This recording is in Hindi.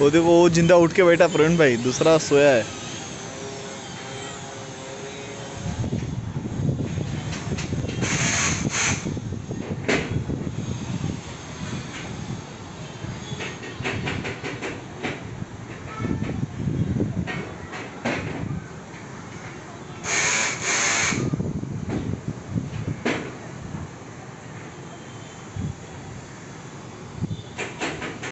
वो देखो वो ज़िंदा उठ के बैठा प्रवीण भाई दूसरा सोया है।